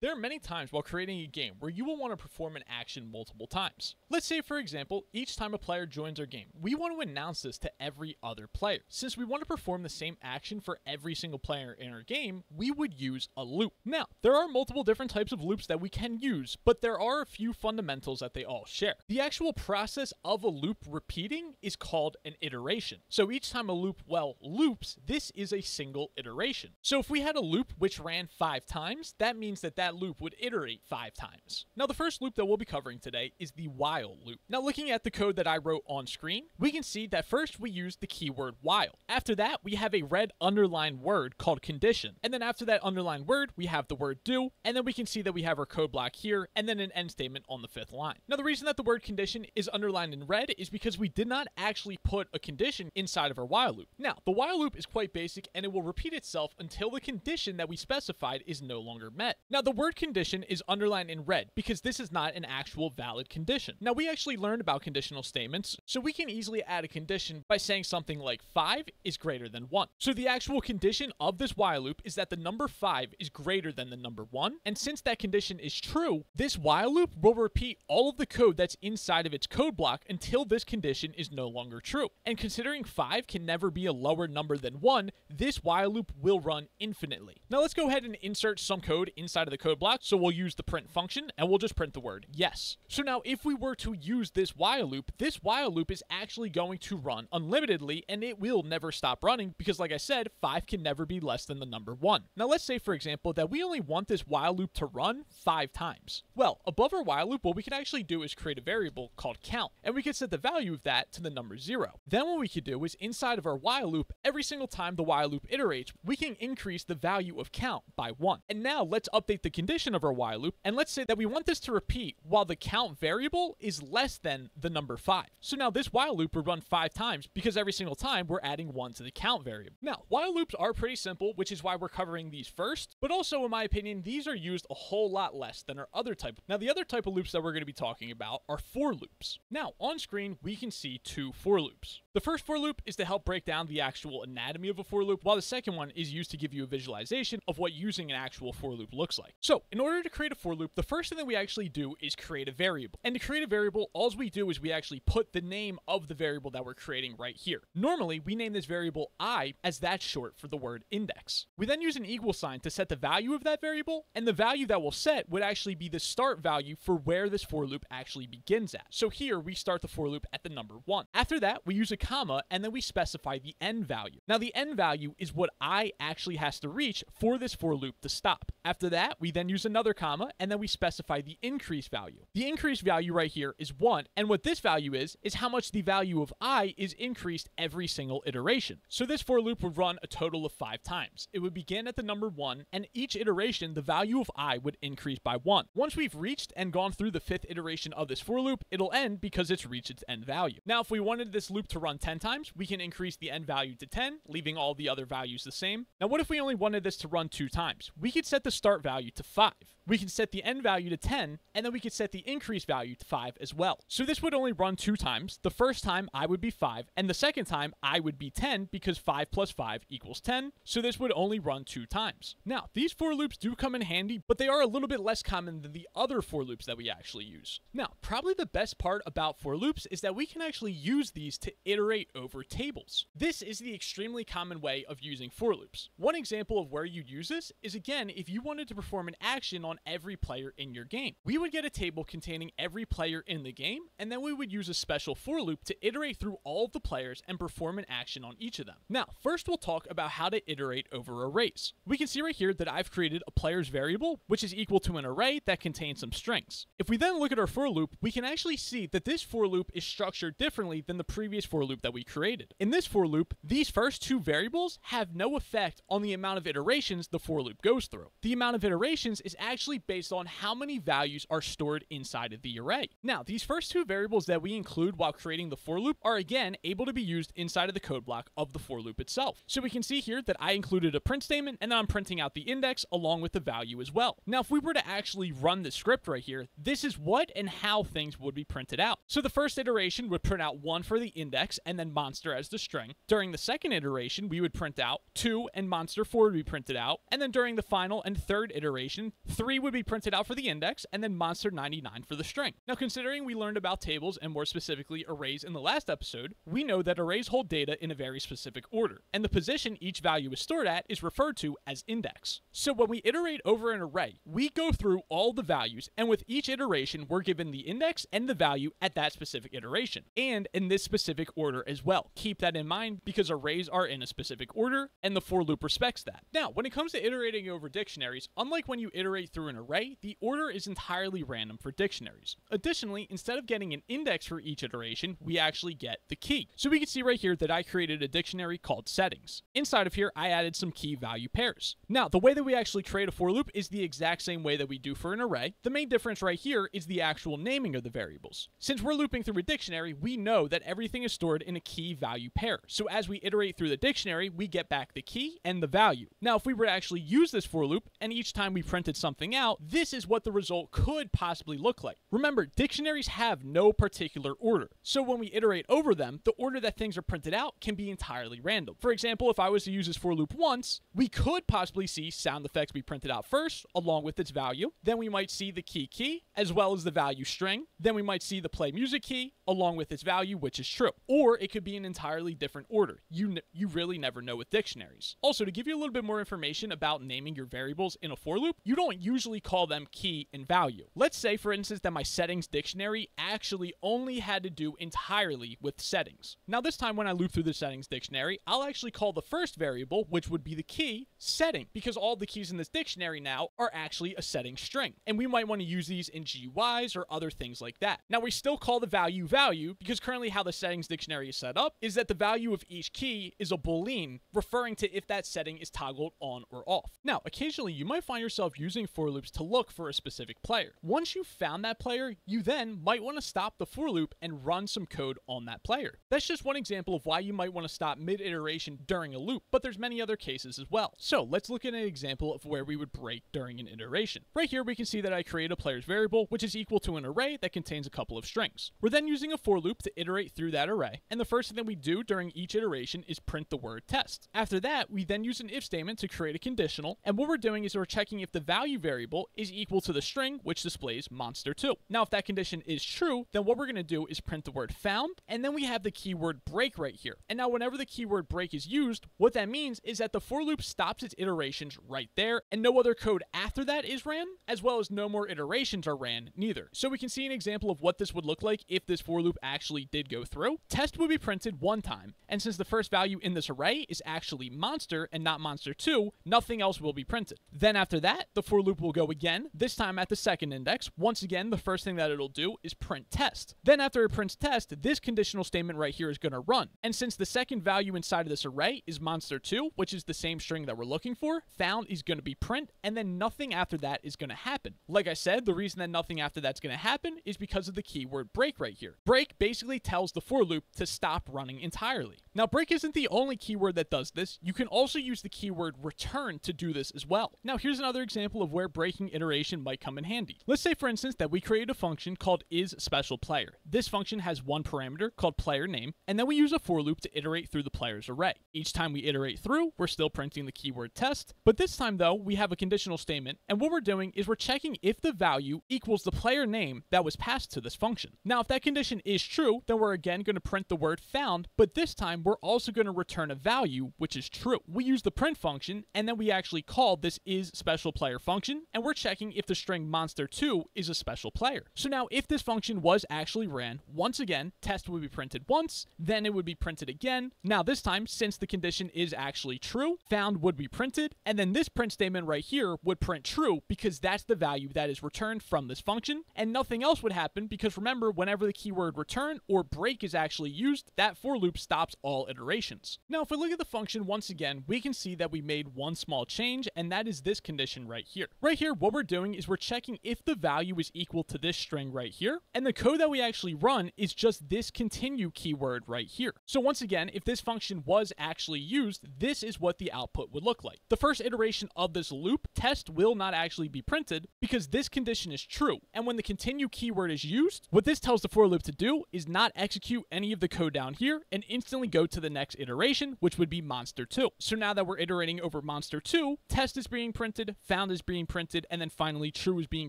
There are many times while creating a game where you will want to perform an action multiple times. Let's say, for example, each time a player joins our game, we want to announce this to every other player. Since we want to perform the same action for every single player in our game, we would use a loop. Now, there are multiple different types of loops that we can use, but there are a few fundamentals that they all share. The actual process of a loop repeating is called an iteration. So each time a loop, well, loops, this is a single iteration. So if we had a loop which ran five times, that means that that that loop would iterate five times. Now, the first loop that we'll be covering today is the while loop. Now, looking at the code that I wrote on screen, we can see that first we use the keyword while. After that, we have a red underlined word called condition. And then after that underlined word, we have the word do. And then we can see that we have our code block here and then an end statement on the fifth line. Now, the reason that the word condition is underlined in red is because we did not actually put a condition inside of our while loop. Now, the while loop is quite basic and it will repeat itself until the condition that we specified is no longer met. Now, the word condition is underlined in red because this is not an actual valid condition. Now, we actually learned about conditional statements, so we can easily add a condition by saying something like 5 is greater than 1. So the actual condition of this while loop is that the number 5 is greater than the number 1, and since that condition is true, this while loop will repeat all of the code that's inside of its code block until this condition is no longer true. And considering 5 can never be a lower number than 1, this while loop will run infinitely. Now let's go ahead and insert some code inside of the code code block, so we'll use the print function and we'll just print the word yes. So now if we were to use this while loop, this while loop is actually going to run unlimitedly and it will never stop running because like I said, 5 can never be less than the number 1. Now let's say for example that we only want this while loop to run 5 times. Well, above our while loop, what we can actually do is create a variable called count and we can set the value of that to the number 0. Then what we could do is inside of our while loop, every single time the while loop iterates, we can increase the value of count by 1. And now let's update the condition of our while loop, and let's say that we want this to repeat while the count variable is less than the number 5. So now this while loop would run 5 times because every single time we're adding 1 to the count variable. Now, while loops are pretty simple, which is why we're covering these first, but also in my opinion, these are used a whole lot less than our other type. Now, the other type of loops that we're going to be talking about are for loops. Now, on screen, we can see two for loops. The first for loop is to help break down the actual anatomy of a for loop, while the second one is used to give you a visualization of what using an actual for loop looks like. So, in order to create a for loop, the first thing that we actually do is create a variable. And to create a variable, all we do is we actually put the name of the variable that we're creating right here. Normally, we name this variable i as that's short for the word index. We then use an equal sign to set the value of that variable, and the value that we'll set would actually be the start value for where this for loop actually begins at. So here, we start the for loop at the number 1. After that, we use a comma, and then we specify the end value. Now, the end value is what i actually has to reach for this for loop to stop. After that, we then use another comma, and then we specify the increase value. The increase value right here is 1, and what this value is, is how much the value of i is increased every single iteration. So this for loop would run a total of 5 times. It would begin at the number 1, and each iteration, the value of i would increase by 1. Once we've reached and gone through the fifth iteration of this for loop, it'll end because it's reached its end value. Now, if we wanted this loop to run 10 times, times, we can increase the end value to 10, leaving all the other values the same. Now, what if we only wanted this to run two times? We could set the start value to 5. We can set the end value to 10, and then we could set the increase value to 5 as well. So this would only run two times. The first time I would be 5, and the second time I would be 10 because 5 plus 5 equals 10. So this would only run two times. Now, these for loops do come in handy, but they are a little bit less common than the other for loops that we actually use. Now, probably the best part about for loops is that we can actually use these to iterate over tables. This is the extremely common way of using for loops. One example of where you'd use this is again if you wanted to perform an action on every player in your game. We would get a table containing every player in the game, and then we would use a special for loop to iterate through all of the players and perform an action on each of them. Now, first we'll talk about how to iterate over arrays. We can see right here that I've created a player's variable, which is equal to an array that contains some strings. If we then look at our for loop, we can actually see that this for loop is structured differently than the previous for loop that we created. In this for loop, these first two variables have no effect on the amount of iterations the for loop goes through. The amount of iterations is actually based on how many values are stored inside of the array. Now, these first two variables that we include while creating the for loop are again able to be used inside of the code block of the for loop itself. So we can see here that I included a print statement and then I'm printing out the index along with the value as well. Now, if we were to actually run the script right here, this is what and how things would be printed out. So the first iteration would print out one for the index and then monster as the string. During the second iteration, we would print out 2 and monster 4 would be printed out. And then during the final and third iteration, 3 would be printed out for the index and then monster 99 for the string. Now, considering we learned about tables and more specifically arrays in the last episode, we know that arrays hold data in a very specific order, and the position each value is stored at is referred to as index. So when we iterate over an array, we go through all the values, and with each iteration, we're given the index and the value at that specific iteration, and in this specific order as well. Keep that in mind because arrays are in a specific order, and the for loop respects that. Now, when it comes to iterating over dictionaries, unlike when you iterate through an array, the order is entirely random for dictionaries. Additionally, instead of getting an index for each iteration, we actually get the key. So we can see right here that I created a dictionary called settings. Inside of here, I added some key value pairs. Now, the way that we actually create a for loop is the exact same way that we do for an array. The main difference right here is the actual naming of the variables. Since we're looping through a dictionary, we know that everything is stored in a key value pair. So as we iterate through the dictionary, we get back the key and the value. Now, if we were to actually use this for loop, and each time we printed something out, this is what the result could possibly look like. Remember, dictionaries have no particular order. So when we iterate over them, the order that things are printed out can be entirely random. For example, if I was to use this for loop once, we could possibly see sound effects be printed out first, along with its value. Then we might see the key key, as well as the value string. Then we might see the play music key, along with its value, which is true. Or it could be an entirely different order. You, you really never know with dictionaries. Also, to give you a little bit more information about naming your variables in a for loop, you don't usually call them key and value. Let's say, for instance, that my settings dictionary actually only had to do entirely with settings. Now, this time when I loop through the settings dictionary, I'll actually call the first variable, which would be the key, setting, because all the keys in this dictionary now are actually a setting string. And we might want to use these in GUIs or other things like that. Now, we still call the value value because currently how the settings dictionary is set up is that the value of each key is a boolean referring to if that setting is toggled on or off. Now, occasionally you might find yourself using for loops to look for a specific player. Once you've found that player, you then might want to stop the for loop and run some code on that player. That's just one example of why you might want to stop mid-iteration during a loop, but there's many other cases as well. So let's look at an example of where we would break during an iteration. Right here we can see that I create a player's variable, which is equal to an array that contains a couple of strings. We're then using a for loop to iterate through that array, and the first thing that we do during each iteration is print the word test. After that, we then use an if statement to create a conditional, and what we're doing is we're checking if the value variable is equal to the string, which displays monster2. Now, if that condition is true, then what we're going to do is print the word found, and then we have the keyword break right here. And now whenever the keyword break is used, what that means is that the for loop stops its iterations right there, and no other code after that is ran, as well as no more iterations are ran neither. So we can see an example of what this would look like if this for loop actually did go through. Test would be printed one time, and since the first value in this array is actually monster and not monster2, nothing else will be printed. Then after that, the for loop will go again, this time at the second index. Once again, the first thing that it'll do is print test. Then after it prints test, this conditional statement right here is going to run. And since the second value inside of this array is monster2, which is the same string that we're looking for, found is going to be print, and then nothing after that is going to happen. Like I said, the reason that nothing after that's going to happen is because of the keyword break right here. Break basically tells the for loop to stop running entirely. Now, break isn't the only keyword that does this. You can also use the keyword return to do this as well. Now, here's another example of where breaking iteration might come in handy. Let's say, for instance, that we create a function called is special player. This function has one parameter called player name, and then we use a for loop to iterate through the player's array. Each time we iterate through, we're still printing the keyword test, but this time though, we have a conditional statement, and what we're doing is we're checking if the value equals the player name that was passed to this function. Now, if that condition is true, then we're again going to print the word found, but this time we're also going to return a value, which is true. We use the print function, and then we actually call this is special player function, and we're checking if the string monster2 is a special player. So now, if this function was actually ran, once again, test would be printed once, then it would be printed again. Now, this time, since the condition is actually true, found would be printed, and then this print statement right here would print true because that's the value that is returned from this function, and nothing else would happen because remember, whenever the keyword return or break is actually used, that for loop stops all iterations. Now, if we look at the function once again, we can see that we made one small change, and that is this condition right here. Right here, what we're doing is we're checking if the value is equal to this string right here, and the code that we actually run is just this continue keyword right here. So once again, if this function was actually used, this is what the output would look like. The first iteration of this loop, test will not actually be printed because this condition is true. And when the continue keyword is used, what this tells the for loop to do is not execute any of the code down here and instantly go to the next iteration, which would be monster 2. So now that we're iterating over monster 2, test is being printed, found is being printed, and then finally true is being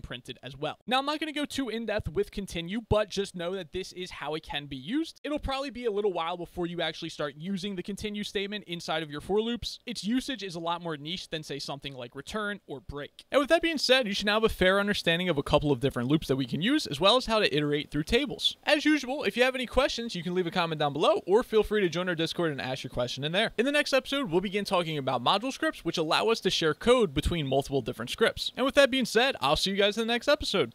printed as well. Now I'm not going to go too in depth with continue, but just know that this is how it can be used. It'll probably be a little while before you actually start using the continue statement inside of your for loops. Its usage is a lot more niche than say something like return or break. And with that being said, you should now have a fair understanding of a couple of different loops that we can use, as well as how to iterate through tables. As usual, if you have any questions, you can leave a comment down below, or feel free to join our Discord and ask your question in there. In the next episode, we'll begin talking about module scripts, which allow us to share code between multiple different scripts. And with that being said, I'll see you guys in the next episode.